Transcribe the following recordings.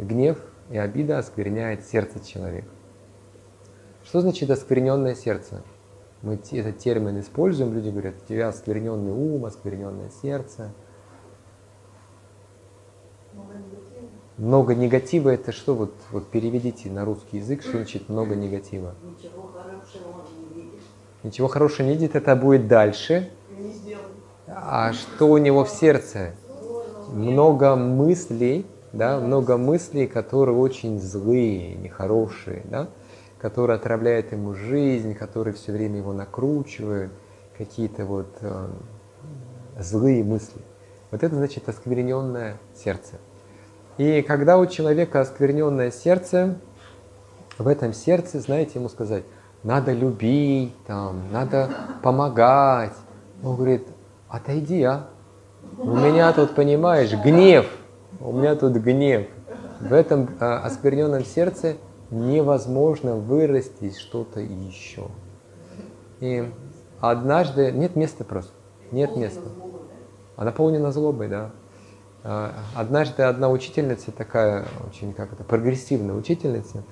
гнев и обида оскверняет сердце человека. Что значит оскверненное сердце? Мы этот термин используем, люди говорят, у тебя оскверненный ум, оскверненное сердце. Много негатива это что? Вот, вот переведите на русский язык, что значит много негатива. Ничего хорошего не видишь. Ничего хорошего не видит, это будет дальше. А что у него в сердце? Много мыслей, да, много мыслей, которые очень злые, нехорошие, да, которые отравляют ему жизнь, которые все время его накручивают, какие-то вот э, злые мысли. Вот это значит оскверненное сердце. И когда у человека оскверненное сердце, в этом сердце, знаете, ему сказать, надо любить, там, надо помогать. Он говорит, отойди, а. У меня тут, понимаешь, гнев. У меня тут гнев. В этом а, оскверненном сердце невозможно вырасти что-то еще. И однажды нет места просто. Нет места. Она наполнена злобой, да. А, однажды одна учительница, такая очень как это, прогрессивная учительница,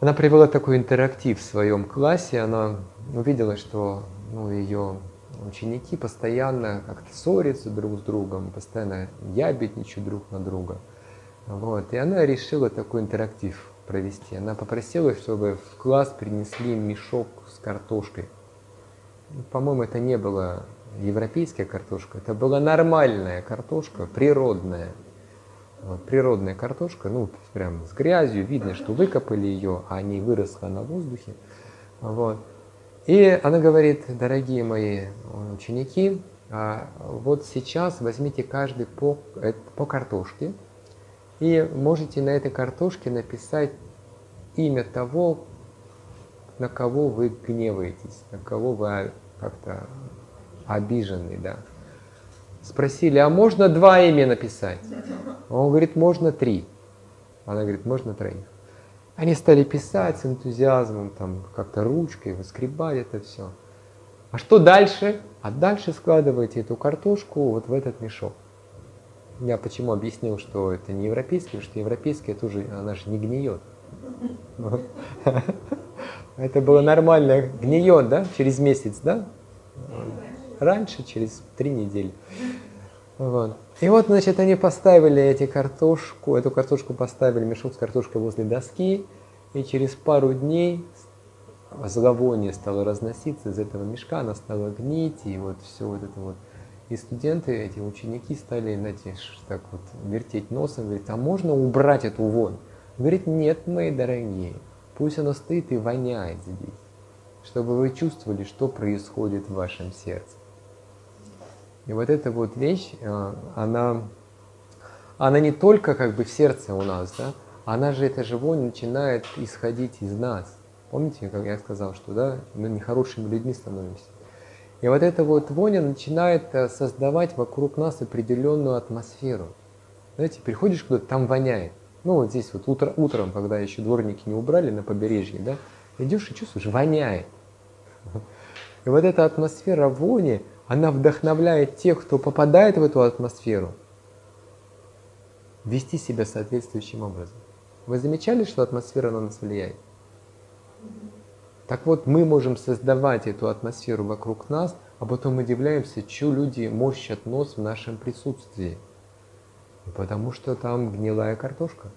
она привела такой интерактив в своем классе. Она увидела, что ну, ее ученики постоянно как-то ссорятся друг с другом, постоянно ябедничают друг на друга. Вот. И она решила такой интерактив провести. Она попросила, чтобы в класс принесли мешок с картошкой. По-моему, это не была европейская картошка, это была нормальная картошка, природная. Вот, природная картошка, ну, прям с грязью, видно, что выкопали ее, а не выросла на воздухе. Вот. И она говорит, дорогие мои ученики, а, вот сейчас возьмите каждый по, э, по картошке и можете на этой картошке написать имя того, на кого вы гневаетесь, на кого вы как-то обижены, да. Спросили, а можно два имя написать? Он говорит, можно три. Она говорит, можно троих. Они стали писать с энтузиазмом, там как-то ручкой, выскребать это все. А что дальше? А дальше складываете эту картошку вот в этот мешок. Я почему объяснил, что это не европейский, потому что европейская тоже, она же не гниет. Это было нормально, гниет, да, через месяц, да? Раньше, через три недели. Вот. И вот, значит, они поставили эти картошку, эту картошку поставили, мешок с картошкой возле доски, и через пару дней зловоние стало разноситься из этого мешка, она стала гнить, и вот все вот это вот. И студенты, эти ученики стали, знаете, так вот вертеть носом, говорить, а можно убрать эту вонь? Говорит, нет, мои дорогие, пусть оно стоит и воняет здесь, чтобы вы чувствовали, что происходит в вашем сердце. И вот эта вот вещь, э, она, она не только как бы в сердце у нас, да, она же, эта же вонь начинает исходить из нас. Помните, как я сказал, что да, мы нехорошими людьми становимся. И вот эта вот вонь начинает э, создавать вокруг нас определенную атмосферу. Знаете, приходишь куда-то, там воняет. Ну вот здесь вот утро, утром, когда еще дворники не убрали на побережье, да, идешь и чувствуешь, воняет. И вот эта атмосфера вони, она вдохновляет тех, кто попадает в эту атмосферу, вести себя соответствующим образом. Вы замечали, что атмосфера на нас влияет? Так вот, мы можем создавать эту атмосферу вокруг нас, а потом удивляемся, что люди морщат нос в нашем присутствии. Потому что там гнилая картошка.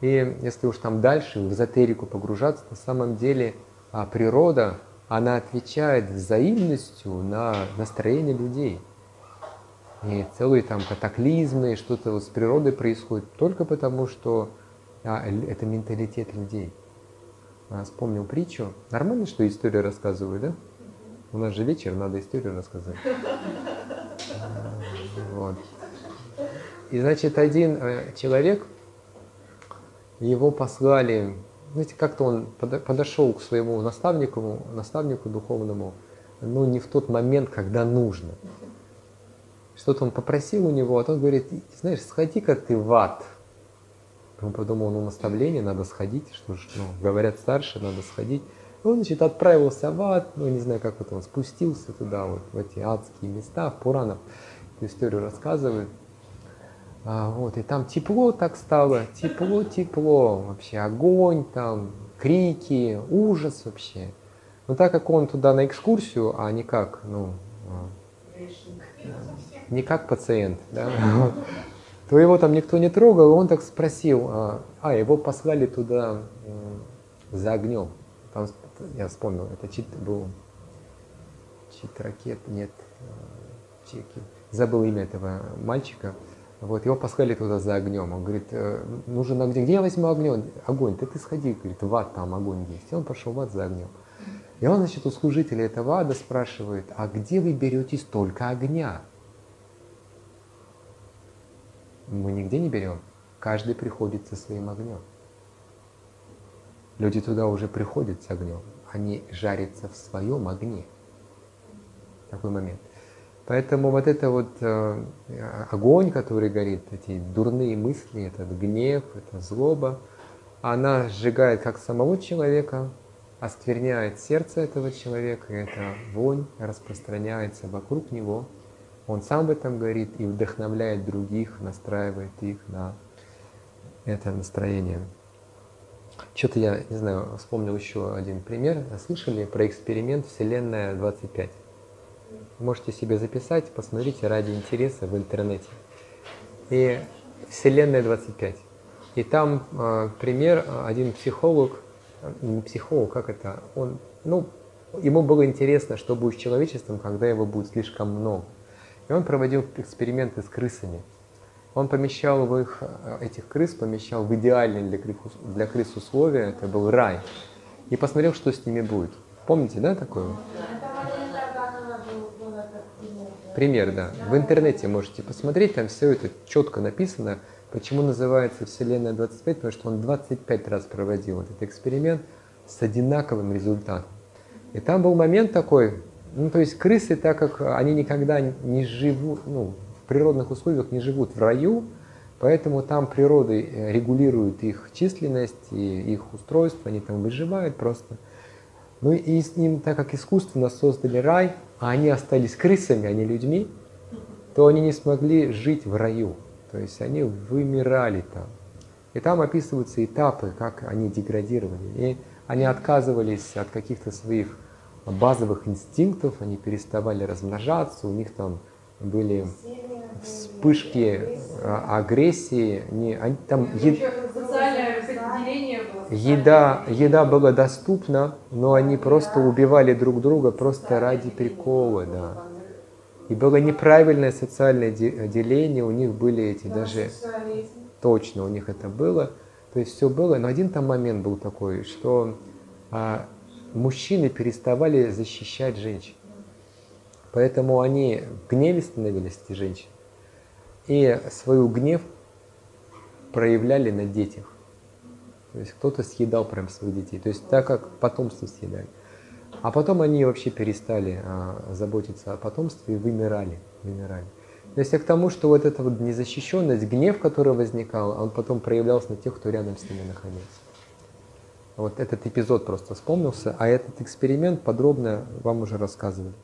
И если уж там дальше в эзотерику погружаться, на самом деле а природа она отвечает взаимностью на настроение людей. И целые там катаклизмы, что-то с природой происходит только потому, что а, это менталитет людей. А, вспомнил притчу. Нормально, что историю рассказываю, да? У нас же вечер, надо историю рассказать. Вот. И значит, один э, человек, его послали знаете, как-то он подошел к своему наставнику, наставнику духовному, ну, не в тот момент, когда нужно. Что-то он попросил у него, а тот говорит, знаешь, сходи-ка ты в ад. Он подумал, ну, наставление, надо сходить, что ж, ну, говорят старше, надо сходить. Он, значит, отправился в ад, ну, не знаю, как вот он спустился туда, вот, в эти адские места, в Пуранах эту историю рассказывает. А, вот, и там тепло так стало, тепло-тепло, вообще огонь там, крики, ужас вообще. Но так как он туда на экскурсию, а не как, ну, а, не как пациент, да, то его там никто не трогал, он так спросил, а, а его послали туда за огнем. Там, я вспомнил, это чит был чит ракет, нет, а, чеки. Забыл имя этого мальчика. Вот, его послали туда за огнем. Он говорит, «Э, нужен огонь. Где я возьму огонь? Огонь, ты, ты сходи, говорит, в ад там огонь есть. И он пошел в ад за огнем. И он, значит, у служителя этого ада спрашивает, а где вы берете столько огня? Мы нигде не берем. Каждый приходит со своим огнем. Люди туда уже приходят с огнем. Они жарятся в своем огне. Такой момент. Поэтому вот это вот э, огонь, который горит, эти дурные мысли, этот гнев, эта злоба, она сжигает как самого человека, оскверняет сердце этого человека, и эта вонь распространяется вокруг него. Он сам в этом горит и вдохновляет других, настраивает их на это настроение. Что-то я, не знаю, вспомнил еще один пример. Слышали про эксперимент Вселенная 25? Можете себе записать, посмотрите ради интереса в интернете. И Вселенная 25. И там э, пример, один психолог, не психолог, как это, он, ну, ему было интересно, что будет с человечеством, когда его будет слишком много. И он проводил эксперименты с крысами. Он помещал в их, этих крыс, помещал в идеальные для крыс, для крыс условия, это был рай, и посмотрел, что с ними будет. Помните, да, такое? Пример, да. В интернете можете посмотреть, там все это четко написано. Почему называется Вселенная 25? Потому что он 25 раз проводил этот эксперимент с одинаковым результатом. И там был момент такой, ну то есть крысы, так как они никогда не живут, ну, в природных условиях не живут в раю, поэтому там природа э, регулирует их численность и их устройство, они там выживают просто. Ну и с ним, так как искусственно создали рай, а они остались крысами, а не людьми, то они не смогли жить в раю. То есть они вымирали там. И там описываются этапы, как они деградировали. И они отказывались от каких-то своих базовых инстинктов, они переставали размножаться, у них там были вспышки а, агрессии, не, они, там е... еда, еда была доступна, но они просто убивали друг друга просто ради прикола, да. И было неправильное социальное деление, у них были эти даже... Точно, у них это было. То есть все было, но один там момент был такой, что а, мужчины переставали защищать женщин. Поэтому они в гневе становились, эти женщины, и свою гнев проявляли на детях. То есть кто-то съедал прям своих детей. То есть так как потомство съедали. А потом они вообще перестали а, заботиться о потомстве и вымирали. вымирали. То есть я к тому, что вот эта вот незащищенность, гнев, который возникал, он потом проявлялся на тех, кто рядом с ними находился. Вот этот эпизод просто вспомнился, а этот эксперимент подробно вам уже рассказывали.